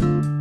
you